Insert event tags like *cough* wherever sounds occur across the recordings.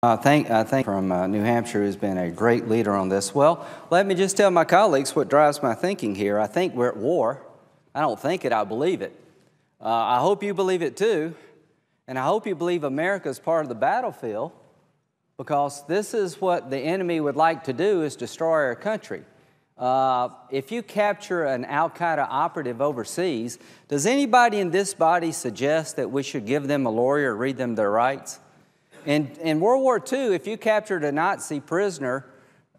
I think, I think from uh, New Hampshire has been a great leader on this. Well, let me just tell my colleagues what drives my thinking here. I think we're at war. I don't think it, I believe it. Uh, I hope you believe it too. And I hope you believe America is part of the battlefield because this is what the enemy would like to do is destroy our country. Uh, if you capture an Al Qaeda operative overseas, does anybody in this body suggest that we should give them a lawyer, read them their rights? In, in World War II, if you captured a Nazi prisoner,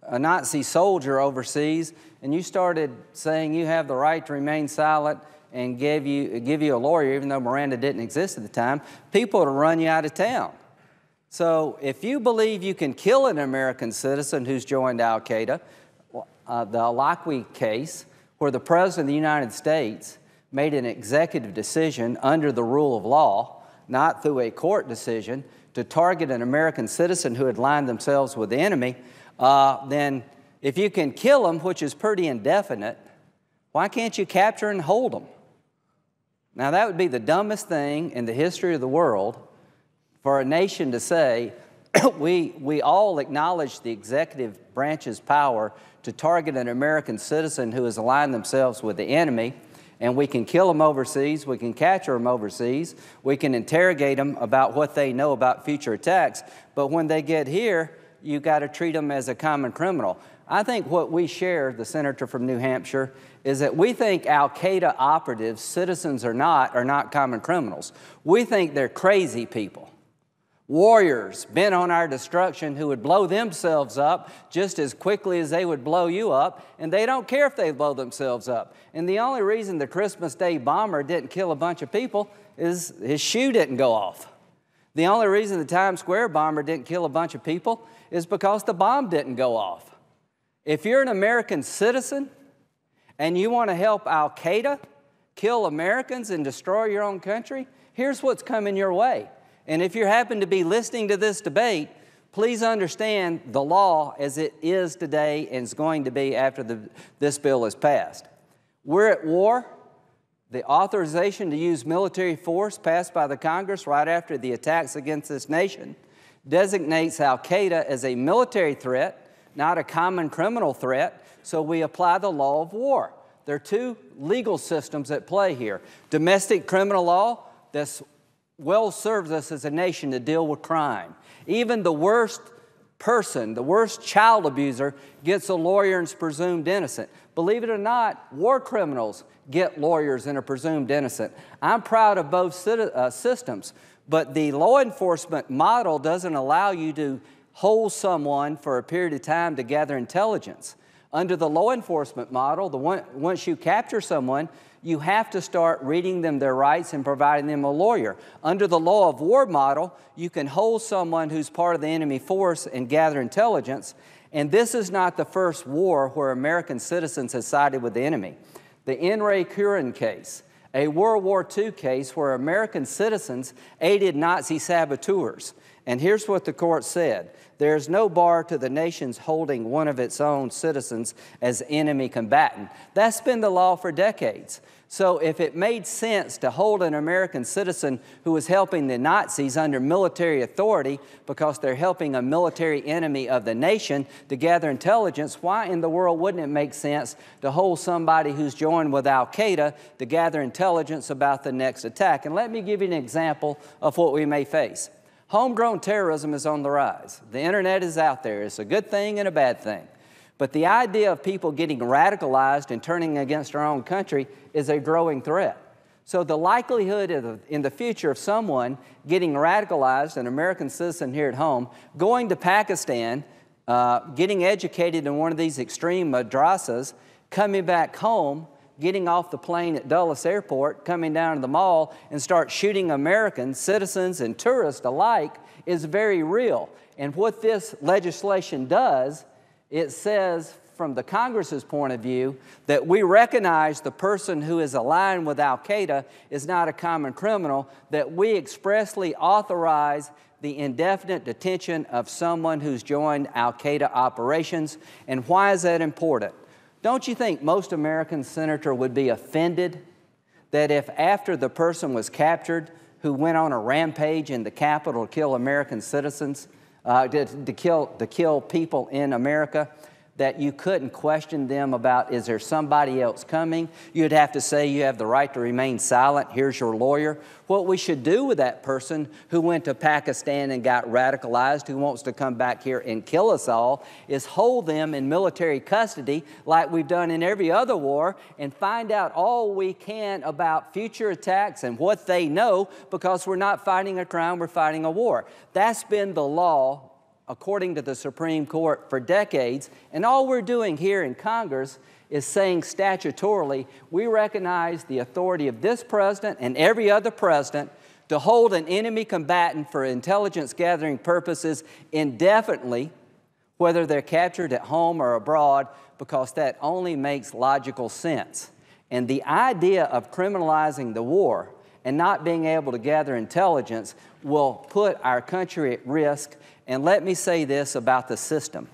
a Nazi soldier overseas, and you started saying you have the right to remain silent and give you, give you a lawyer, even though Miranda didn't exist at the time, people would run you out of town. So if you believe you can kill an American citizen who's joined Al Qaeda, uh, the Awlaki case, where the President of the United States made an executive decision under the rule of law, not through a court decision, to target an American citizen who had lined themselves with the enemy, uh, then if you can kill them, which is pretty indefinite, why can't you capture and hold them? Now, that would be the dumbest thing in the history of the world for a nation to say, *clears throat* we, we all acknowledge the executive branch's power to target an American citizen who has aligned themselves with the enemy and we can kill them overseas, we can capture them overseas, we can interrogate them about what they know about future attacks, but when they get here, you got to treat them as a common criminal. I think what we share, the senator from New Hampshire, is that we think Al Qaeda operatives, citizens or not, are not common criminals. We think they're crazy people warriors bent on our destruction who would blow themselves up just as quickly as they would blow you up, and they don't care if they blow themselves up. And the only reason the Christmas Day bomber didn't kill a bunch of people is his shoe didn't go off. The only reason the Times Square bomber didn't kill a bunch of people is because the bomb didn't go off. If you're an American citizen and you want to help Al Qaeda kill Americans and destroy your own country, here's what's coming your way and if you happen to be listening to this debate, please understand the law as it is today and is going to be after the, this bill is passed. We're at war. The authorization to use military force passed by the Congress right after the attacks against this nation designates Al Qaeda as a military threat, not a common criminal threat, so we apply the law of war. There are two legal systems at play here domestic criminal law that's well serves us as a nation to deal with crime. Even the worst person, the worst child abuser, gets a lawyer and is presumed innocent. Believe it or not, war criminals get lawyers and are presumed innocent. I'm proud of both uh, systems, but the law enforcement model doesn't allow you to hold someone for a period of time to gather intelligence. Under the law enforcement model, the one, once you capture someone, you have to start reading them their rights and providing them a lawyer. Under the law of war model, you can hold someone who's part of the enemy force and gather intelligence. And this is not the first war where American citizens have sided with the enemy. The In re Quirin case, a World War II case where American citizens aided Nazi saboteurs. And here's what the court said There is no bar to the nation's holding one of its own citizens as enemy combatant. That's been the law for decades. So, if it made sense to hold an American citizen who was helping the Nazis under military authority because they're helping a military enemy of the nation to gather intelligence, why in the world wouldn't it make sense to hold somebody who's joined with Al Qaeda to gather intelligence about the next attack? And let me give you an example of what we may face. Homegrown terrorism is on the rise. The internet is out there. It's a good thing and a bad thing. But the idea of people getting radicalized and turning against our own country is a growing threat. So the likelihood in the future of someone getting radicalized, an American citizen here at home, going to Pakistan, uh, getting educated in one of these extreme madrasas, coming back home, getting off the plane at Dulles Airport, coming down to the mall, and start shooting Americans, citizens, and tourists alike is very real. And what this legislation does, it says from the Congress's point of view that we recognize the person who is aligned with Al Qaeda is not a common criminal, that we expressly authorize the indefinite detention of someone who's joined Al Qaeda operations. And why is that important? Don't you think most American senator would be offended that if after the person was captured who went on a rampage in the Capitol to kill American citizens, uh, to, to, kill, to kill people in America that you couldn't question them about is there somebody else coming? You'd have to say you have the right to remain silent. Here's your lawyer. What we should do with that person who went to Pakistan and got radicalized, who wants to come back here and kill us all, is hold them in military custody like we've done in every other war and find out all we can about future attacks and what they know because we're not fighting a crime, we're fighting a war. That's been the law according to the Supreme Court for decades. And all we're doing here in Congress is saying statutorily we recognize the authority of this president and every other president to hold an enemy combatant for intelligence gathering purposes indefinitely, whether they're captured at home or abroad, because that only makes logical sense. And the idea of criminalizing the war and not being able to gather intelligence will put our country at risk and let me say this about the system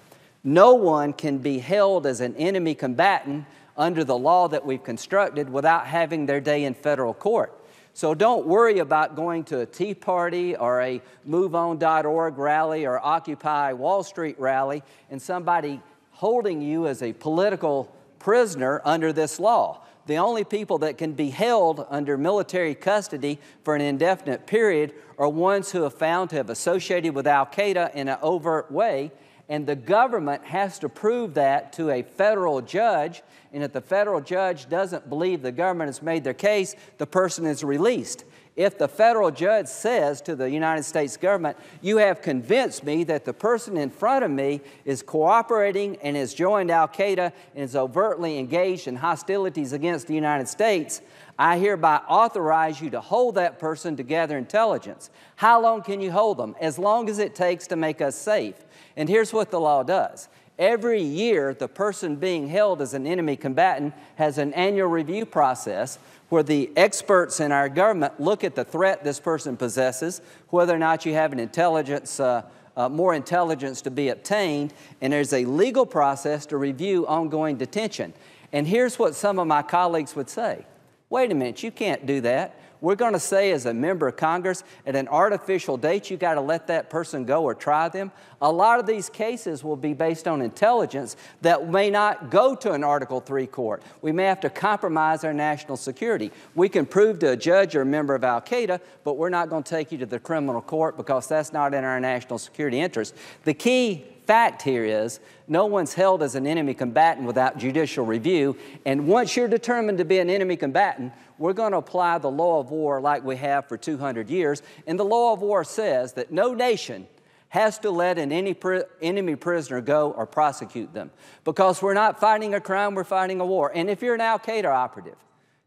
no one can be held as an enemy combatant under the law that we've constructed without having their day in federal court. So don't worry about going to a Tea Party or a MoveOn.org rally or Occupy Wall Street rally and somebody holding you as a political prisoner under this law the only people that can be held under military custody for an indefinite period are ones who have found to have associated with Al Qaeda in an overt way. And the government has to prove that to a federal judge. And if the federal judge doesn't believe the government has made their case, the person is released. If the federal judge says to the United States government, You have convinced me that the person in front of me is cooperating and has joined Al Qaeda and is overtly engaged in hostilities against the United States, I hereby authorize you to hold that person to gather intelligence. How long can you hold them? As long as it takes to make us safe. And here's what the law does Every year, the person being held as an enemy combatant has an annual review process where the experts in our government look at the threat this person possesses, whether or not you have an intelligence, uh, uh, more intelligence to be obtained, and there's a legal process to review ongoing detention. And here's what some of my colleagues would say wait a minute, you can't do that we're going to say as a member of Congress at an artificial date, you got to let that person go or try them. A lot of these cases will be based on intelligence that may not go to an Article 3 court. We may have to compromise our national security. We can prove to a judge or a member of Al Qaeda, but we're not going to take you to the criminal court because that's not in our national security interest. The key fact here is no one's held as an enemy combatant without judicial review. And once you're determined to be an enemy combatant, we're going to apply the law of war like we have for 200 years. And the law of war says that no nation has to let an enemy prisoner go or prosecute them because we're not fighting a crime, we're fighting a war. And if you're an Al Qaeda operative,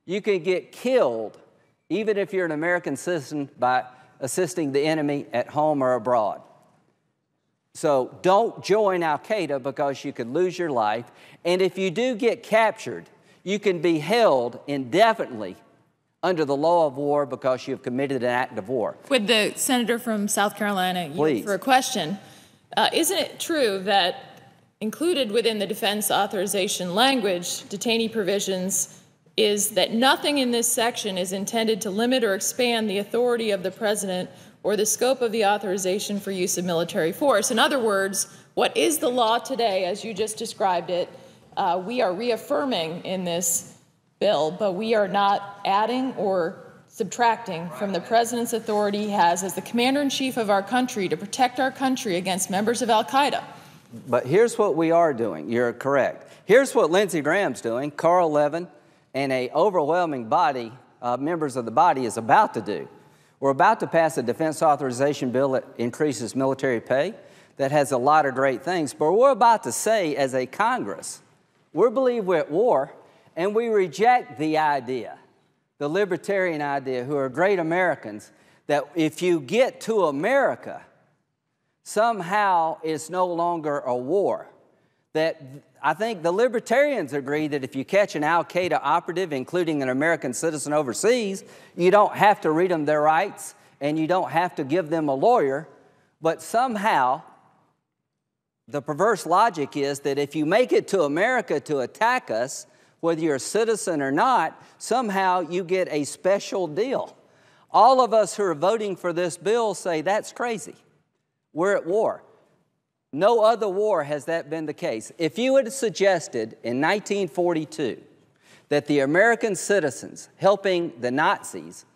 you can get killed even if you're an American citizen by assisting the enemy at home or abroad. So don't join Al Qaeda because you could lose your life. And if you do get captured, you can be held indefinitely under the law of war because you have committed an act of war. With the senator from South Carolina, Please. for a question, uh, isn't it true that included within the defense authorization language, detainee provisions, is that nothing in this section is intended to limit or expand the authority of the president or the scope of the authorization for use of military force. In other words, what is the law today, as you just described it, uh, we are reaffirming in this bill, but we are not adding or subtracting from the president's authority he has as the commander in chief of our country to protect our country against members of Al Qaeda. But here's what we are doing. You're correct. Here's what Lindsey Graham's doing, Carl Levin, and a overwhelming body, uh, members of the body, is about to do. We're about to pass a defense authorization bill that increases military pay, that has a lot of great things. But we're about to say, as a Congress, we believe we're at war and we reject the idea, the libertarian idea, who are great Americans, that if you get to America, somehow it's no longer a war. That I think the libertarians agree that if you catch an Al Qaeda operative, including an American citizen overseas, you don't have to read them their rights and you don't have to give them a lawyer. But somehow, the perverse logic is that if you make it to America to attack us, whether you're a citizen or not, somehow you get a special deal. All of us who are voting for this bill say that's crazy. We're at war. No other war has that been the case. If you had suggested in 1942 that the American citizens helping the Nazis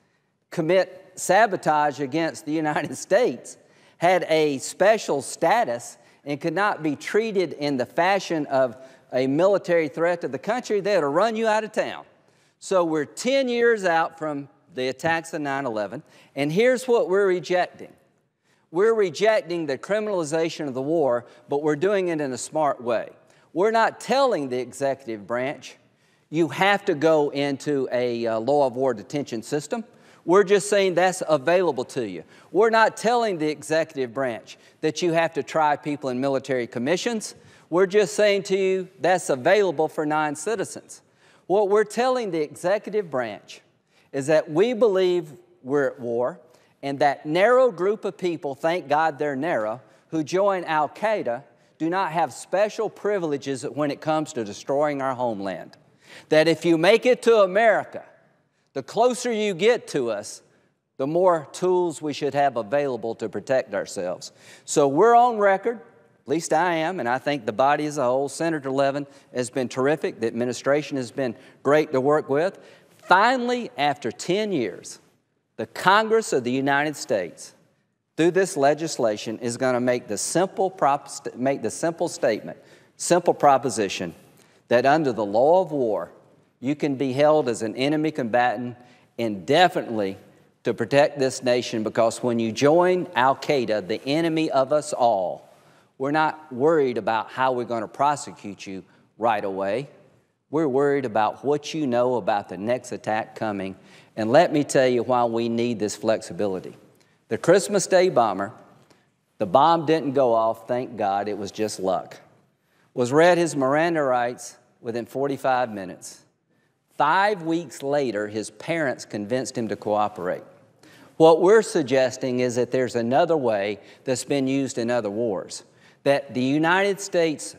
commit sabotage against the United *laughs* States had a special status and could not be treated in the fashion of a military threat to the country, they would have run you out of town. So we're 10 years out from the attacks of 9 11, and here's what we're rejecting we're rejecting the criminalization of the war, but we're doing it in a smart way. We're not telling the executive branch, you have to go into a uh, law of war detention system. We're just saying that's available to you. We're not telling the executive branch that you have to try people in military commissions. We're just saying to you that's available for non citizens. What we're telling the executive branch is that we believe we're at war and that narrow group of people, thank God they're narrow, who join Al Qaeda do not have special privileges when it comes to destroying our homeland. That if you make it to America, the closer you get to us, the more tools we should have available to protect ourselves. So we're on record, at least I am, and I think the body as a whole. Senator Levin has been terrific. The administration has been great to work with. Finally, after 10 years, the Congress of the United States, through this legislation, is going to make the simple, prop, make the simple statement, simple proposition that under the law of war, you can be held as an enemy combatant indefinitely to protect this nation because when you join Al Qaeda, the enemy of us all, we're not worried about how we're going to prosecute you right away. We're worried about what you know about the next attack coming and let me tell you why we need this flexibility. The Christmas Day bomber, the bomb didn't go off, thank God, it was just luck, was read his Miranda rights within 45 minutes. Five weeks later, his parents convinced him to cooperate. What we're suggesting is that there's another way that's been used in other wars, that the United States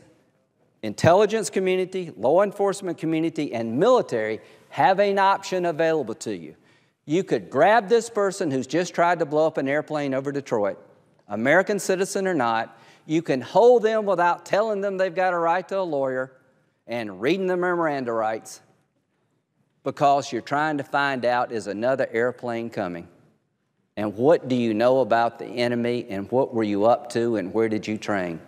intelligence community, law enforcement community, and military have an option available to you. You could grab this person who's just tried to blow up an airplane over Detroit, American citizen or not. You can hold them without telling them they've got a right to a lawyer and reading the Miranda rights because you're trying to find out is another airplane coming? And what do you know about the enemy and what were you up to and where did you train?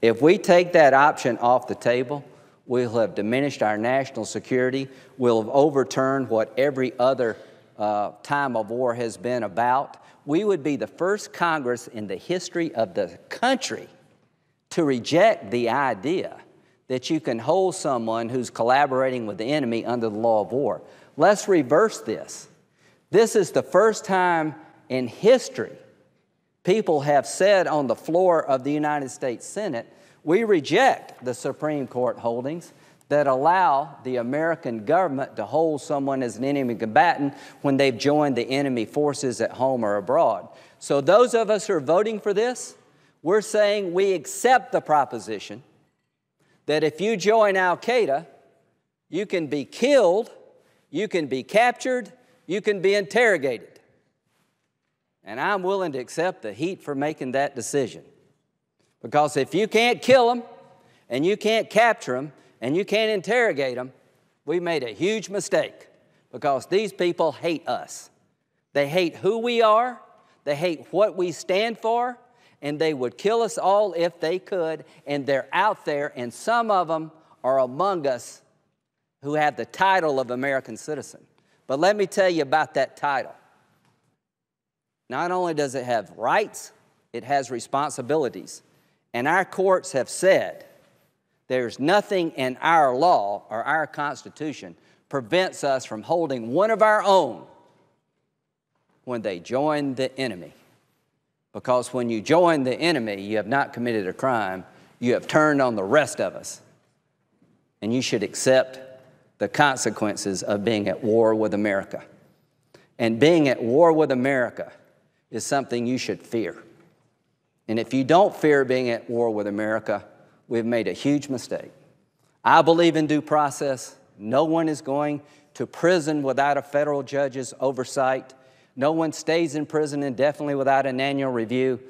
If we take that option off the table, We'll have diminished our national security. We'll have overturned what every other uh, time of war has been about. We would be the first Congress in the history of the country to reject the idea that you can hold someone who's collaborating with the enemy under the law of war. Let's reverse this. This is the first time in history people have said on the floor of the United States Senate we reject the Supreme Court holdings that allow the American government to hold someone as an enemy combatant when they've joined the enemy forces at home or abroad. So, those of us who are voting for this, we're saying we accept the proposition that if you join Al Qaeda, you can be killed, you can be captured, you can be interrogated. And I'm willing to accept the heat for making that decision. Because if you can't kill them and you can't capture them and you can't interrogate them, we made a huge mistake because these people hate us. They hate who we are, they hate what we stand for, and they would kill us all if they could. And they're out there, and some of them are among us who have the title of American citizen. But let me tell you about that title. Not only does it have rights, it has responsibilities. And our courts have said there's nothing in our law or our Constitution prevents us from holding one of our own when they join the enemy. Because when you join the enemy, you have not committed a crime, you have turned on the rest of us. And you should accept the consequences of being at war with America. And being at war with America is something you should fear. And if you don't fear being at war with America, we've made a huge mistake. I believe in due process. No one is going to prison without a federal judge's oversight. No one stays in prison indefinitely without an annual review.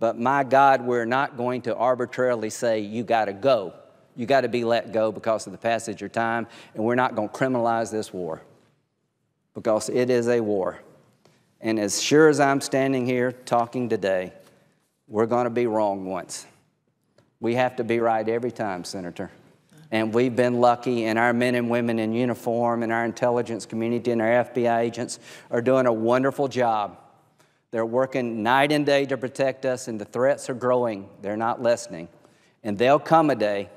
But my God, we're not going to arbitrarily say, you got to go. You got to be let go because of the passage of time, and we're not going to criminalize this war because it is a war. And as sure as I'm standing here talking today, we're going to be wrong once. We have to be right every time, Senator. And we've been lucky, and our men and women in uniform, and our intelligence community, and our FBI agents are doing a wonderful job. They're working night and day to protect us, and the threats are growing. They're not lessening. And there'll come a day,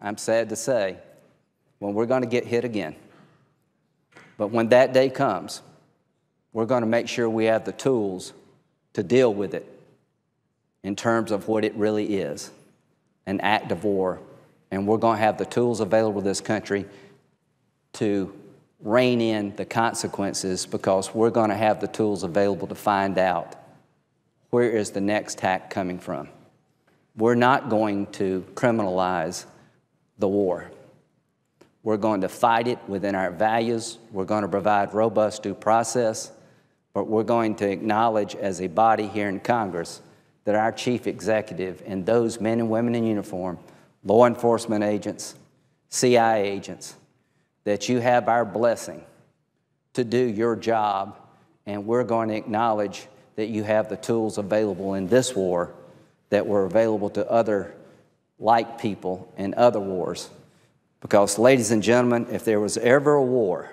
I'm sad to say, when we're going to get hit again. But when that day comes, we're going to make sure we have the tools to deal with it in terms of what it really is an act of war. And we're going to have the tools available to this country to rein in the consequences because we're going to have the tools available to find out where is the next attack coming from. We're not going to criminalize the war. We're going to fight it within our values. We're going to provide robust due process, but we're going to acknowledge as a body here in Congress that our chief executive and those men and women in uniform, law enforcement agents, CIA agents, that you have our blessing to do your job, and we're going to acknowledge that you have the tools available in this war that were available to other like people in other wars. Because, ladies and gentlemen, if there was ever a war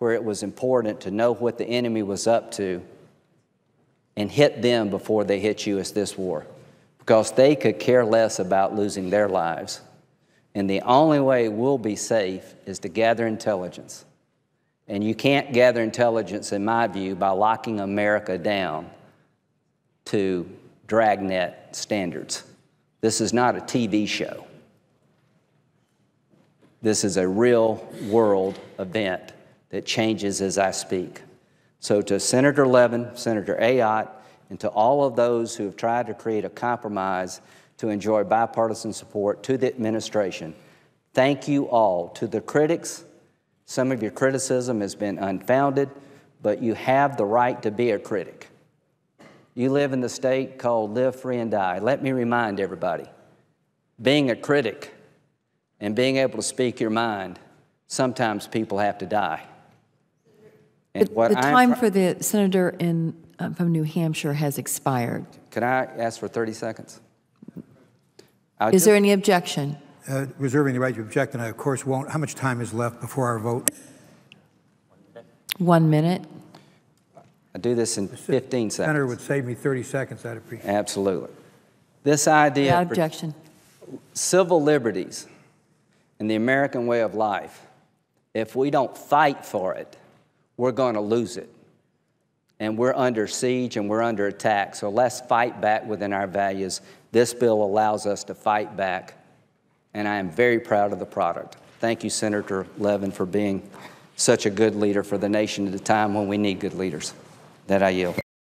where it was important to know what the enemy was up to and hit them before they hit you, as this war. Because they could care less about losing their lives. And the only way we'll be safe is to gather intelligence. And you can't gather intelligence, in my view, by locking America down to dragnet standards. This is not a TV show. This is a real world event that changes as I speak. So, to Senator Levin, Senator Ayotte, and to all of those who have tried to create a compromise to enjoy bipartisan support to the administration, thank you all. To the critics, some of your criticism has been unfounded, but you have the right to be a critic. You live in the state called Live Free and Die. Let me remind everybody being a critic and being able to speak your mind, sometimes people have to die. And the, the time for the senator in, uh, from New Hampshire has expired. Can I ask for 30 seconds? I'll is just, there any objection? Uh, reserving the right to object, and I, of course, won't. How much time is left before our vote? One minute. I do this in 15 seconds. Senator would save me 30 seconds. I'd appreciate it. Absolutely. This idea Without objection. Civil liberties and the American way of life, if we don't fight for it, we're going to lose it. And we're under siege and we're under attack. So let's fight back within our values. This bill allows us to fight back, and I am very proud of the product. Thank you, Senator Levin, for being such a good leader for the nation at a time when we need good leaders. That I yield.